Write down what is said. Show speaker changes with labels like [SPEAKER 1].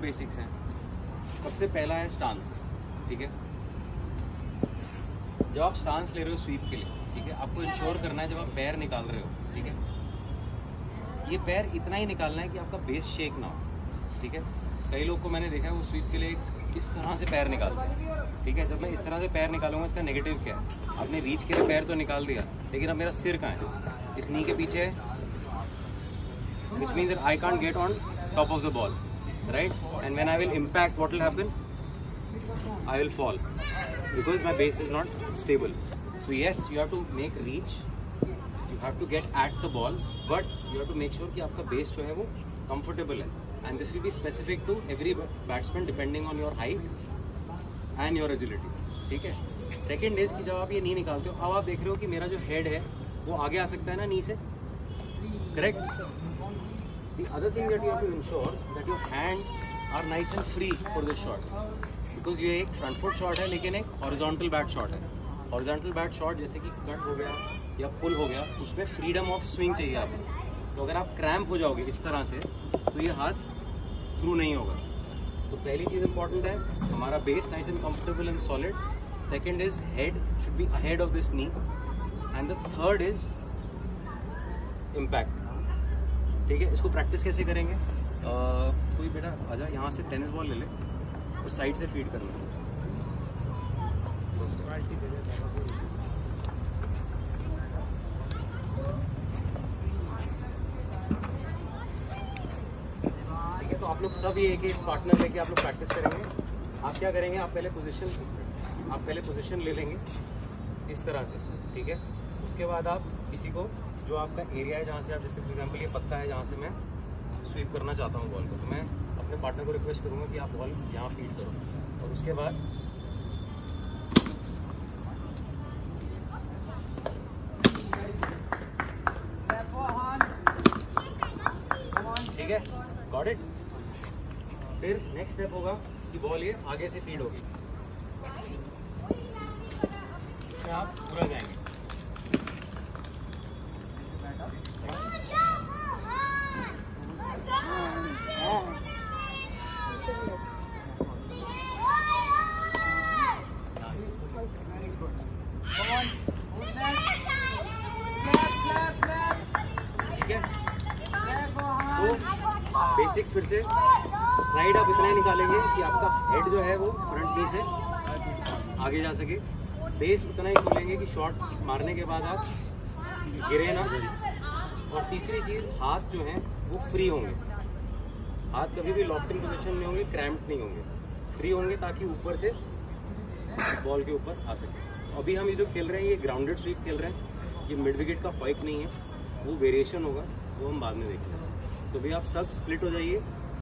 [SPEAKER 1] Basics हैं। सबसे पहला है स्टांस ठीक है? जब आप स्टांस ले रहे हो स्वीप के लिए ठीक है? आपको इंश्योर करना है जब आप पैर निकाल रहे हो ठीक है? ये पैर इतना ही निकालना है कि आपका बेस शेक ना हो ठीक है? कई लोग को मैंने देखा है वो स्वीप के लिए इस तरह से पैर निकालते हैं ठीक है? जब मैं इस तरह से पैर निकालूँगा इसका नेगेटिव क्या है? आपने रीच के लिए पैर तो निकाल दिया लेकिन अब मेरा सिर कहाँ है? इस नी के पीछे है। Means that I can't get on top of the ball, right? And when I will impact, what will happen? I will fall because my base is not stable. So yes, you have to make reach. You have to get at the ball, but you have to make sure कि आपका base जो है वो comfortable है. And this will be specific to every batsman depending on your height and your agility. ठीक है? Second is कि जब आप ये नी निकालते हो, अब आप देख रहे हो कि मेरा जो head है वो आगे आ सकता है ना नी से correct the other thing that you have to ensure that your hands are nice and free for this shot because ये एक front foot shot है लेकिन एक horizontal bat shot है horizontal bat shot जैसे कि कट हो गया या पुल हो गया उसमें freedom of swing चाहिए आपको तो अगर आप क्रैम्प हो जाओगे इस तरह से तो ये हाथ थ्रू नहीं होगा तो पहली चीज़ इंपॉर्टेंट है हमारा base nice and comfortable and solid second is head should be ahead of this knee and the third is impact ठीक है? इसको प्रैक्टिस कैसे करेंगे? आ, कोई बेटा आ आजा यहाँ से टेनिस बॉल ले ले और साइड से फ़ीड करना ठीक तो आप लोग सब ये एक पार्टनर लेके आप लोग प्रैक्टिस करेंगे। आप क्या करेंगे? आप पहले पोजीशन आप पहले पोजीशन ले लेंगे इस तरह से ठीक है? उसके बाद आप किसी को, जो आपका एरिया है जहाँ से आप, जैसे फॉर एग्ज़ाम्पल ये पत्ता है जहाँ से मैं स्वीप करना चाहता हूँ बॉल को तो मैं अपने पार्टनर को रिक्वेस्ट करूँगा कि आप बॉल यहाँ फ़ीड करो। और उसके बाद ठीक है? गॉट इट फिर नेक्स्ट स्टेप होगा कि बॉल ये आगे से फ़ीड होगी। आप पूरा जाएँगे। बेसिक्स फिर से स्ट्राइड आप इतना निकालेंगे कि आपका हेड जो है वो फ्रंट नी से आगे जा सके। बेस उतना ही खोलेंगे कि शॉट मारने के बाद आप गिरे ना। और तीसरी चीज़, हाथ जो हैं, वो फ्री होंगे। हाथ कभी भी लॉकटिंग पोजिशन में होंगे क्रैम्प नहीं होंगे। फ्री होंगे ताकि ऊपर से बॉल के ऊपर आ सके। अभी हम ये जो खेल रहे हैं, ये ग्राउंडेड स्वीप खेल रहे हैं। ये मिड विकेट का फाइक नहीं है। वो वेरिएशन होगा, वो हम बाद में देखेंगे। तो भैया आप सब स्प्लिट हो जाइए।